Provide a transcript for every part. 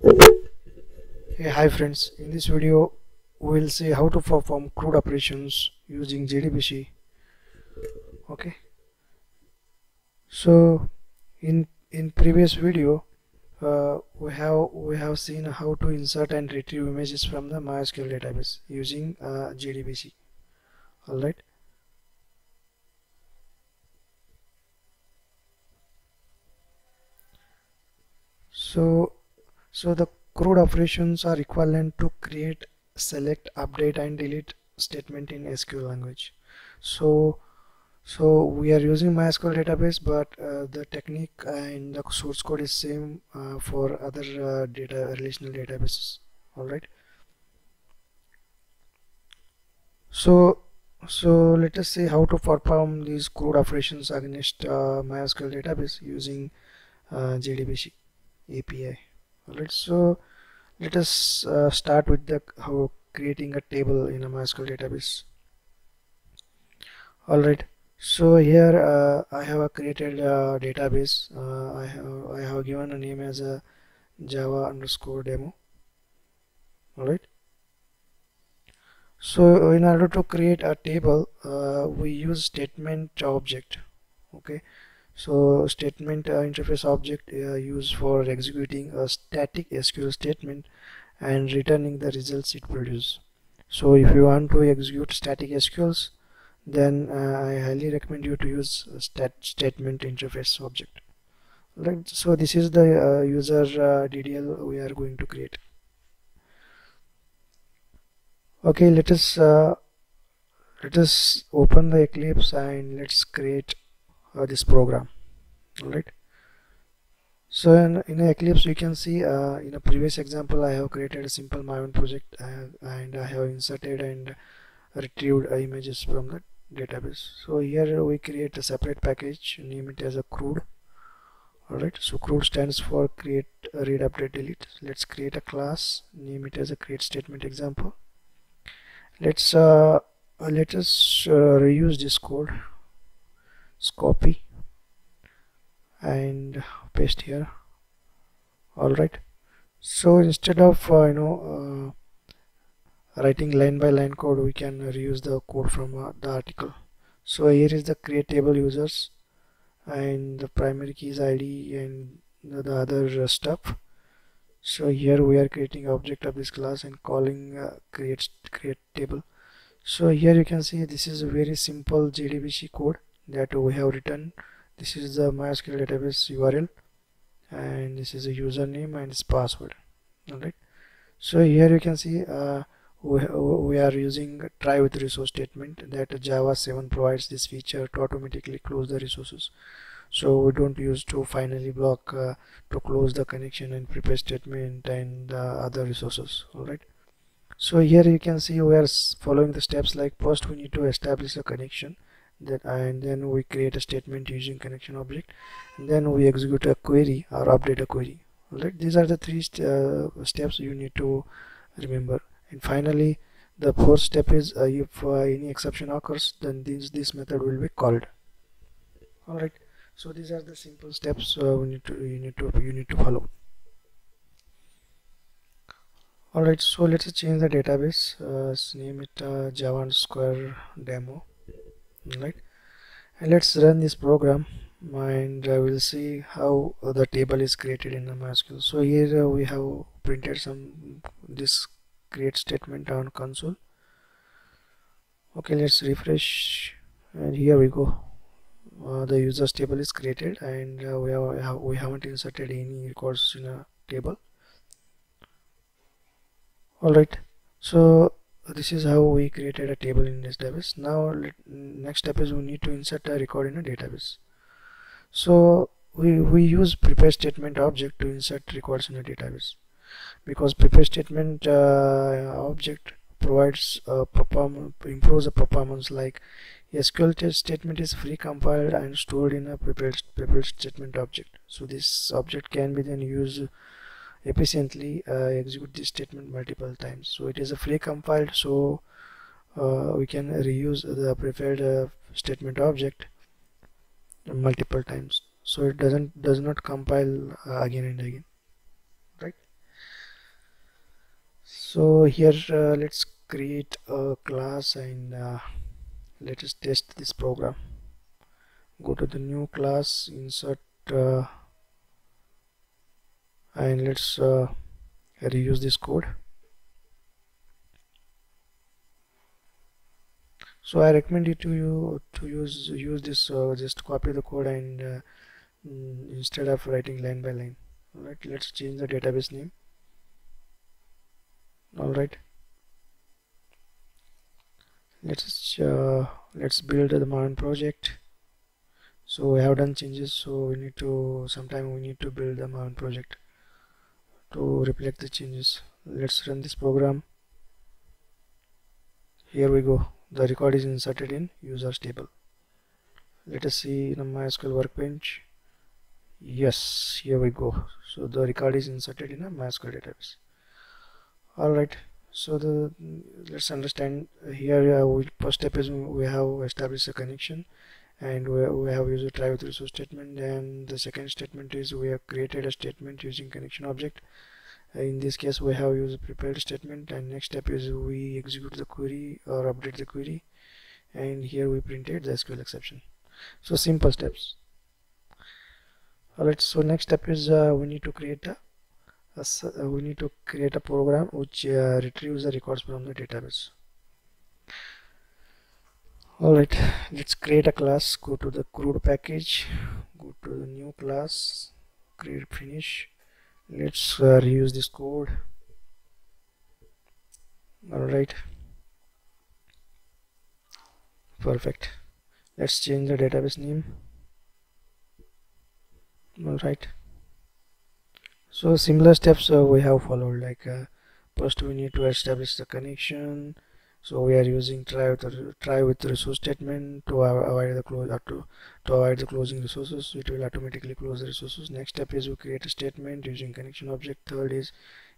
Hey hi friends, in this video we will see how to perform CRUD operations using JDBC. Okay, so in in previous video uh, we have we have seen how to insert and retrieve images from the MySQL database using uh, JDBC. All right. So so the CRUD operations are equivalent to create, select, update and delete statement in SQL language. So so we are using MySQL database but uh, the technique and the source code is same uh, for other uh, data relational databases. All right? So so let us see how to perform these CRUD operations against uh, MySQL database using uh, JDBC API alright so let us uh, start with the how creating a table in a MySQL database. Alright so here uh, I have created a database. Uh, I, have, I have given a name as a java underscore demo. Alright. So in order to create a table uh, we use statement object. Okay so statement uh, interface object uh, used for executing a static SQL statement and returning the results it produces so if you want to execute static SQLs then uh, I highly recommend you to use stat statement interface object. Right so this is the uh, user uh, DDL we are going to create. Okay let us uh, let us open the Eclipse and let's create uh, this program. All right so in, in Eclipse you can see uh, in a previous example I have created a simple own project uh, and I have inserted and retrieved images from the database. So here we create a separate package name it as a CRUD alright? So CRUD stands for create read update delete. Let's create a class name it as a create statement example. Let's uh, let us uh, reuse this code copy and paste here. All right. So instead of uh, you know uh, writing line by line code we can reuse the code from uh, the article. So here is the create table users and the primary keys id and the other stuff. So here we are creating object of this class and calling uh, create create table. So here you can see this is a very simple JDBC code that we have written. This is the MySQL database URL and this is a username and its password. Alright. So here you can see uh, we, we are using try with resource statement that Java 7 provides this feature to automatically close the resources. So we don't use to finally block uh, to close the connection and prepare statement and uh, other resources. Alright. So here you can see we are following the steps like first we need to establish a connection that and then we create a statement using connection object and then we execute a query or update a query. Alright these are the three st uh, steps you need to remember. And finally the fourth step is uh, if uh, any exception occurs then this this method will be called. Alright so these are the simple steps uh, we need to you need to you need to follow. Alright so let's change the database. Uh, name it uh, java underscore demo right and let's run this program. And uh, we'll see how the table is created in the MySQL. So here uh, we have printed some this create statement on console. Okay let's refresh. And here we go. Uh, the users table is created. And uh, we, have, we haven't inserted any records in a table. Alright. So this is how we created a table in this database. Now let, next step is we need to insert a record in a database. So we, we use prepare statement object to insert records in a database. Because prepare statement uh, object provides a performance improves the performance. Like SQL test statement is pre-compiled and stored in a prepared, prepared statement object. So this object can be then used efficiently uh, execute this statement multiple times. So it is a pre compiled so uh, we can reuse the prepared uh, statement object multiple times. So it doesn't does not compile again and again right? So here let's create a class and uh, let us test this program. Go to the new class insert uh, and let's uh, reuse this code. So I recommend you to you to use use this uh, just copy the code and uh, mm, instead of writing line by line. Alright let's change the database name. Alright. Let's uh, let's build the maven project. So we have done changes so we need to sometime we need to build the maven project to reflect the changes. Let's run this program. Here we go. The record is inserted in users table. Let us see the MySQL workbench. Yes here we go. So the record is inserted in a MySQL database. All right. So the let's understand. Here uh, we, first step is we have established a connection and we, we have used a try with resource statement. And the second statement is we have created a statement using connection object. Uh, in this case we have used prepared statement. And next step is we execute the query or update the query. And here we printed the SQL exception. So simple steps. Alright so next step is uh, we need to create a, a uh, we need to create a program which uh, retrieves the records from the database alright let's create a class. Go to the CRUD package. Go to the new class. Create finish. Let's uh, reuse this code. Alright. Perfect. Let's change the database name. Alright. So similar steps uh, we have followed like uh, first we need to establish the connection so we are using try with try with resource statement to avoid the close uh, to, to avoid the closing resources. It will automatically close the resources. Next step is we create a statement using connection object. Third is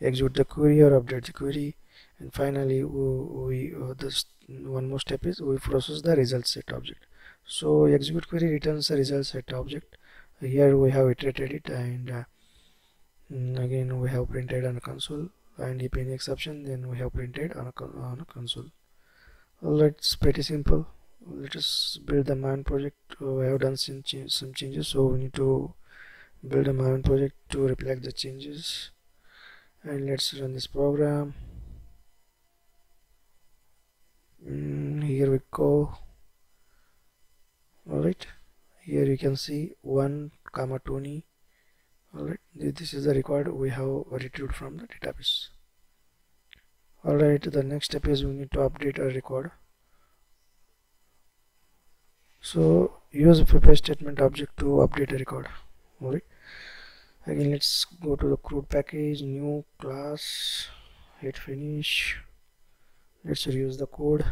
execute the query or update the query. And finally we, we uh, this one more step is we process the result set object. So execute query returns the result set object. Here we have iterated it and uh, mm, again we have printed on the console. And if any exception then we have printed on a, on a console it's pretty simple. Let us build the maven project. Uh, we have done some, some changes so we need to build a maven project to reflect the changes. And let's run this program. Mm, here we go. Alright here you can see 1 comma Tony alright this is the record we have retrieved from the database alright the next step is we need to update a record so use prepare statement object to update a record alright. Again let's go to the CRUD package new class hit finish. Let's reuse the code.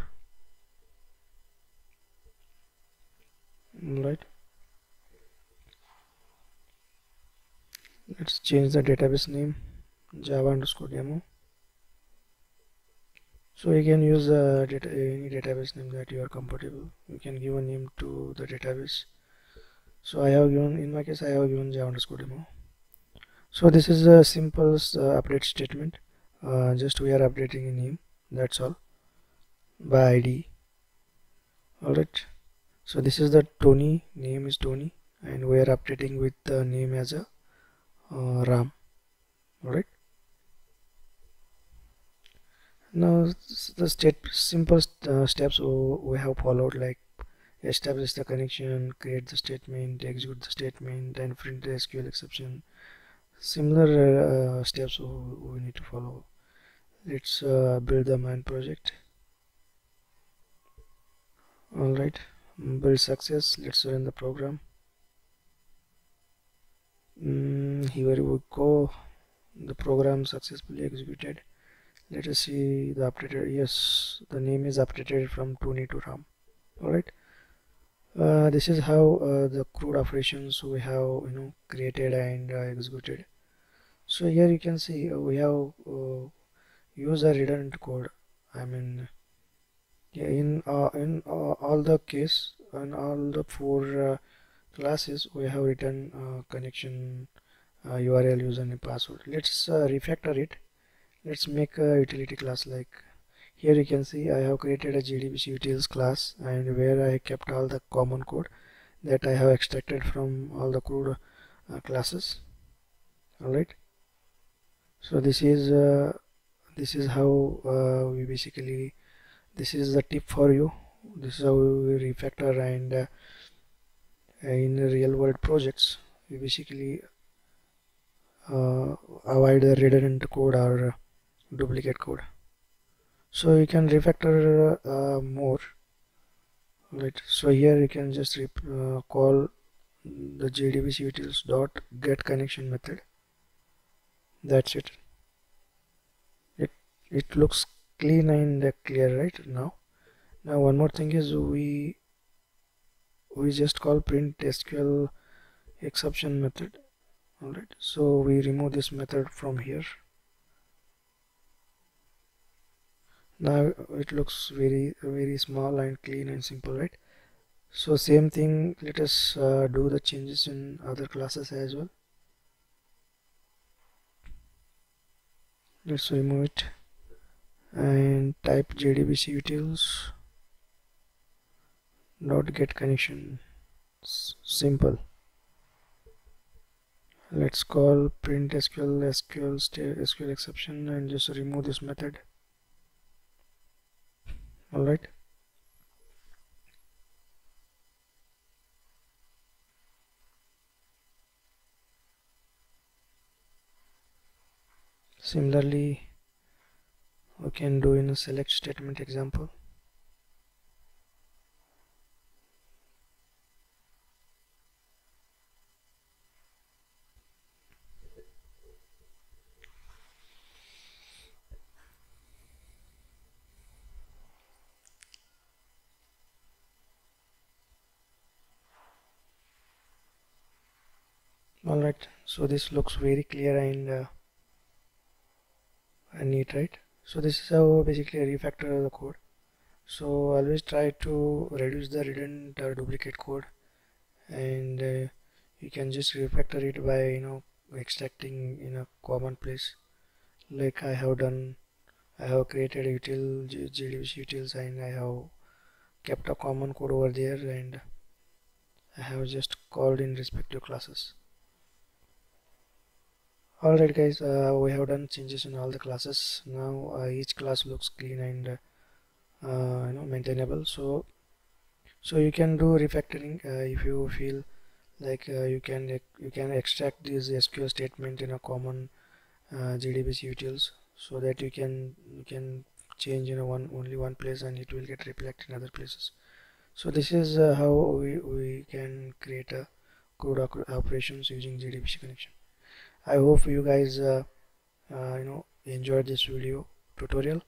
Alright. Let's change the database name java underscore demo so you can use data, any database name that you are comfortable. You can give a name to the database. So I have given in my case I have given java underscore demo. So this is a simple uh, update statement. Uh, just we are updating a name. That's all. By id alright so this is the Tony. Name is Tony. And we are updating with the name as a uh, RAM. Alright now the step simple uh, steps we have followed like establish the connection create the statement execute the statement and print the SQL exception. Similar uh, steps we need to follow. Let's uh, build the maven project. Alright. Build success. Let's run the program. Mm, here we go. The program successfully executed let us see the updated yes the name is updated from Tony to Ram. Alright. Uh, this is how uh, the CRUD operations we have you know created and uh, executed. So here you can see uh, we have uh, used a redundant code. I mean yeah, in uh, in all the case in all the four classes we have written connection URL username password. Let's refactor it let's make a utility class like here you can see I have created a JDBC utils class and where I kept all the common code that I have extracted from all the code uh, classes. Alright. So this is uh, this is how uh, we basically this is the tip for you. This is how we refactor and uh, in real world projects we basically uh, avoid the redundant code or duplicate code. So you can refactor uh, more right? So here you can just uh, call the jdbc utils dot get connection method. That's it. It it looks clean and clear right now? Now one more thing is we we just call print sql exception method alright? So we remove this method from here now it looks very very small and clean and simple right? So same thing let us uh, do the changes in other classes as well. Let's remove it and type jdbc utils dot get connection. Simple. Let's call print sql sql sql exception and just remove this method all right. Similarly we can do in a select statement example alright so this looks very clear and, uh, neat right? So this is how basically refactor the code. So always try to reduce the redundant or duplicate code. And uh, you can just refactor it by you know extracting in a common place. Like I have done I have created util JDBC utils and I have kept a common code over there and I have just called in respective classes alright guys uh, we have done changes in all the classes. Now uh, each class looks clean and uh, you know maintainable. So so you can do refactoring uh, if you feel like uh, you can you can extract this SQL statement in a common uh, JDBC utils so that you can you can change in a one only one place and it will get reflected in other places. So this is how we, we can create a code operations using JDBC connection I hope you guys uh, uh, you know enjoyed this video tutorial